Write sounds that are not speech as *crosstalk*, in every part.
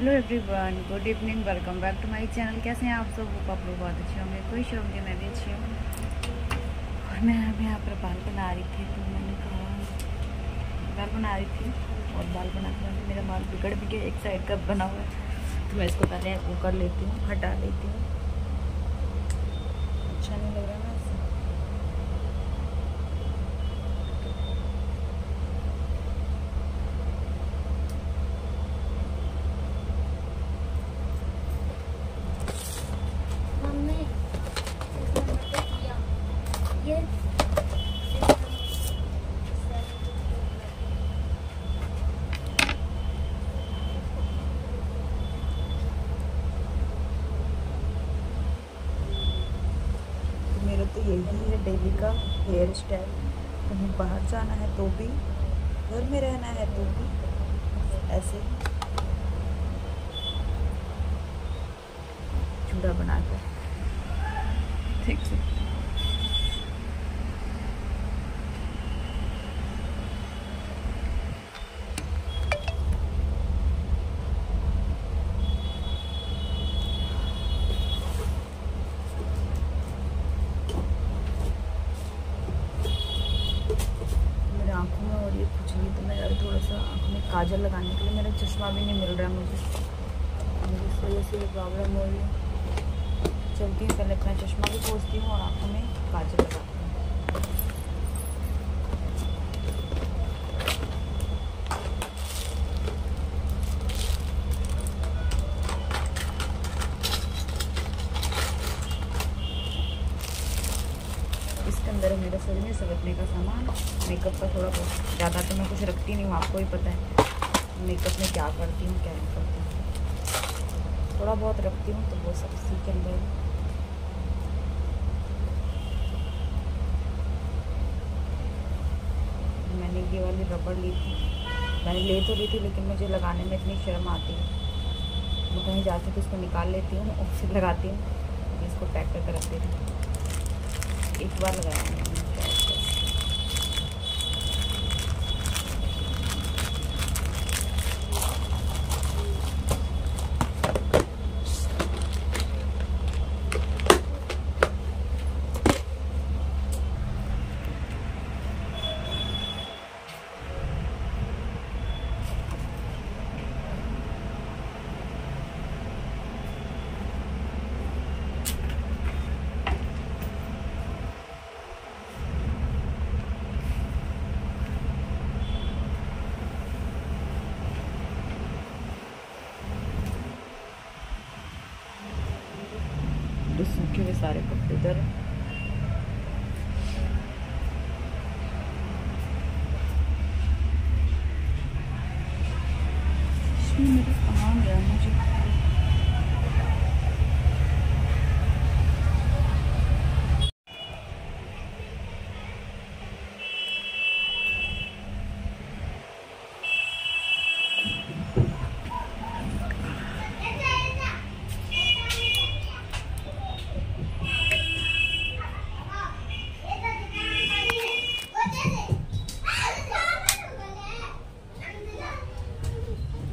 Hello everyone good evening welcome back to my channel कैसे हैं आप सब? आप लोग बहुत अच्छे होंगे। कोई शौक नहीं मैं भी अच्छी हूँ और मैं अभी यहाँ पर बाल बना रही थी तो मैंने कहा, बाल बना रही थी और बाल बनाते बनाते मेरा बाल बिगड़ भी गया, एक साइड का बना हुआ है। तो मैं इसको पहले वो कर लेती हूँ, हटा लेती हूँ। अच्छा नहीं लग रहा ना तो यही है डेली का हेयर स्टाइल कहीं बाहर जाना है तो भी, घर में रहना है तो भी, ऐसे चूड़ा बनाकर। ठीक सकते काजल लगाने के लिए मेरा चश्मा भी नहीं मिल रहा है मुझे। मुझे इस वजह से प्रॉब्लम हो रही है। चलती हूँ, पहले अपना चश्मा भी पोसती हूँ और आँखों में काजल लगाती हूँ इसके अंदर है मेरे सवरने का सामान मेकअप का थोड़ा बहुत। ज़्यादा तो मैं कुछ रखती नहीं हूँ, आपको ही पता है। मेकअप में क्या करती हूँ, क्या नहीं करती हूँ। थोड़ा बहुत रखती हूँ तो वो सब इसी के अंदर। मैंने ये वाली रबड़ ली थी। मैंने ले तो ली थी, लेकिन मुझे लगाने में इतनी शर्म आती है। मैं कहीं जाती तो उसको निकाल लेती हूँ *laughs* और फिर लगाती हूँ इसको पैक करके रख देती हूँ। एक बार लगाया मैंने सूखे हुए सारे कपड़े इधर मेरे कहाँ गया मुझे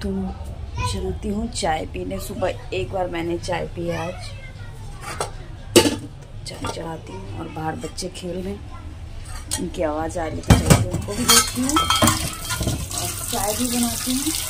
तो चलती हूँ चाय पीने, सुबह एक बार मैंने चाय पी आज। चाय चढ़ाती हूँ और बाहर बच्चे खेल रहे उनकी आवाज़ आ रही है तो उनको भी देखती हूँ। और चाय भी बनाती हूँ।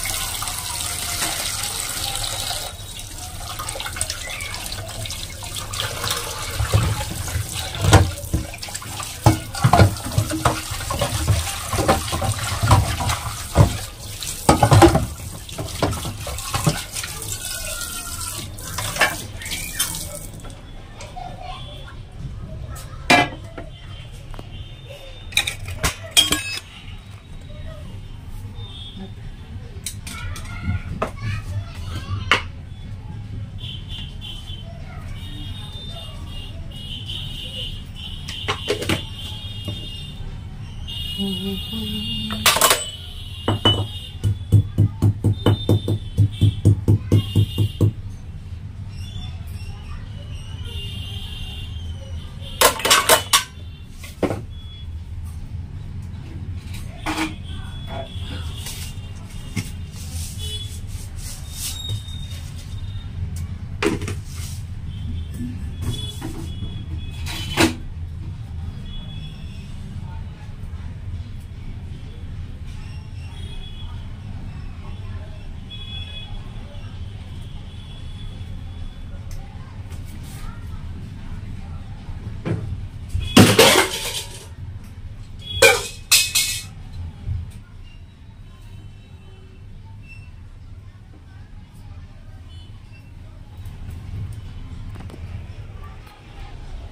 Mm-hmm.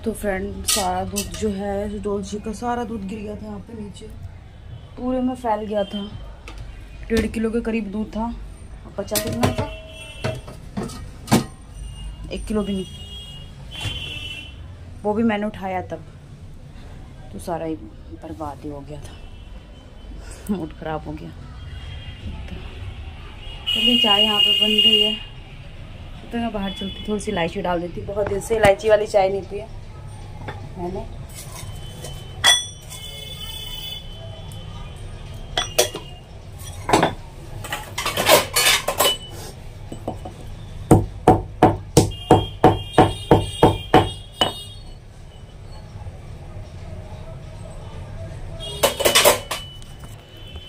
तो फ्रेंड सारा दूध जो है, डोलची का सारा दूध गिर गया था यहाँ पे नीचे। पूरे में फैल गया था। डेढ़ किलो के करीब दूध था। और बचा कितना था? एक किलो भी नहीं। वो भी मैंने उठाया तब। तो सारा ही बर्बाद ही हो गया था। मूड ख़राब हो गया। चलिए, चाय यहाँ पे बन गई है। तो मैं बाहर चलती, थोड़ी सी इलायची डाल देती। बहुत दिन से इलायची वाली चाय नहीं पी है मैंने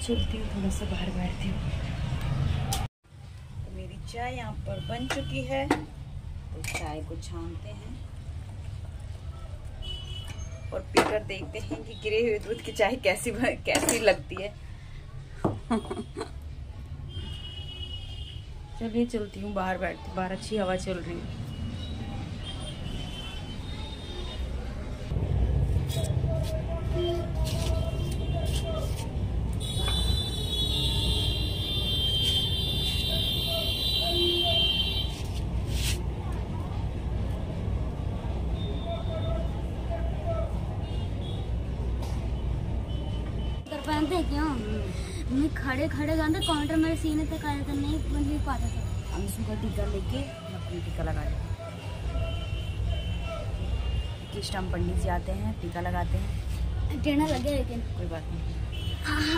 चलती हूँ, थोड़ा सा बाहर बैठती हूँ। मेरी चाय यहाँ पर बन चुकी है। तो चाय को छानते हैं। और पीकर देखते हैं कि गिरे हुए दूध की चाय कैसी कैसी लगती है। चलिए चलती हूँ बाहर बैठती बाहर अच्छी हवा चल रही है। पहनते क्यों? मैं खड़े खड़े गाते काउंटर मेरे सीने तक आया था नहीं बन भी पाता था। अंशु का टीका लेके अपनी टीका लगा ले किस टाइम पंडित जी आते हैं टीका लगाते हैं। टेढ़ा लगे लेकिन। कोई बात नहीं।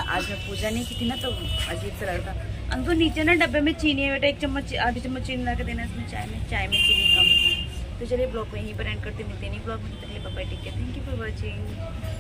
आज मैं पूजा नहीं की थी ना तो अजीब सा लगा अंकु नीचे ना डब्बे में चीनी है बेटा एक चम्मच आधी चम्मच चीनी ला के देना इसमें चाय में चाय में चीनी कम। तो चलिए ब्लॉग को यहीं पर एंड करते मिलते नहीं ब्लॉग में तक पापा टेक थैंक यू फॉर वॉचिंग